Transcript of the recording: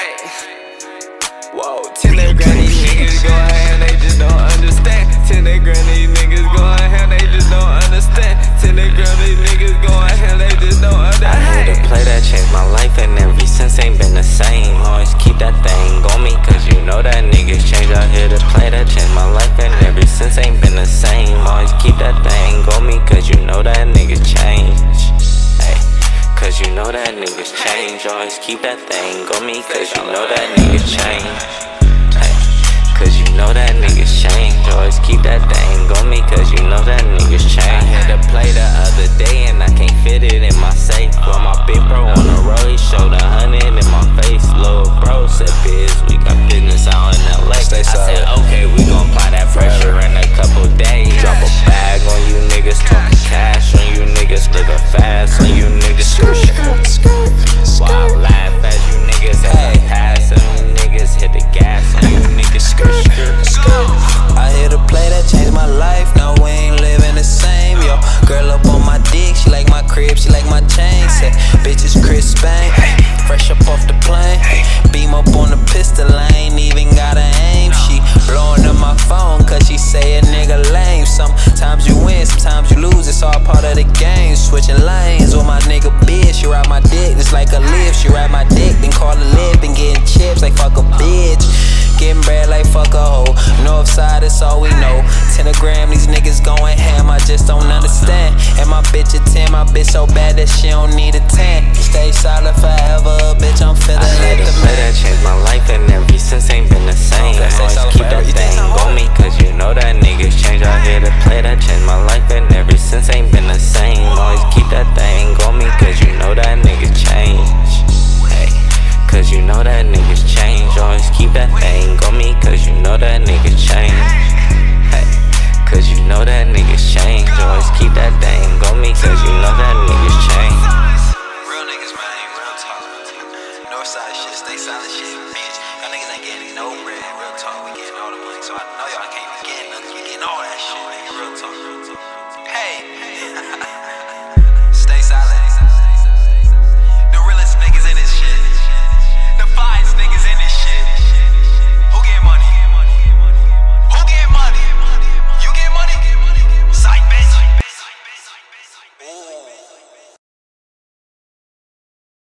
Hey. Whoa, 10 that granny niggas go ahead, they just don't understand. 10 that granny niggas go ahead, they just don't understand. 10 that granny niggas go ahead, they just don't understand. I had to play that changed my life and cause you know that niggas change. Always keep that thing on me, cause you know that niggas change. Hey, cause you know that niggas change. Like my chain. Said, bitches Chris Spain, fresh up off the plane. Beam up on the pistol, I ain't even got to aim. She blowing up my phone, cause she say a nigga lame. Sometimes you win, sometimes you lose, it's all part of the game. Switching lanes with my nigga bitch, she ride my dick, it's like a lift. She ride my dick, then call a lip and getting chips like fuck a bitch. Getting bread like fuck a hoe. North side, it's all we know. Telegram, these niggas going just don't understand. And my bitch a 10, my bitch so bad that she don't need a 10. Stay solid forever, bitch, I'm feeling I like the play man. that changed my life and every since ain't been the same. Always keep that thing on me, cause you know that niggas change. I here to play that changed my life and every since ain't been the same. Always keep that thing on me, cause you know that niggas change. Hey, cause you know that niggas change. Always keep that thing on me, cause you know that niggas change. Cause you know that niggas change. Always keep that thing on me. Cause you know that niggas change.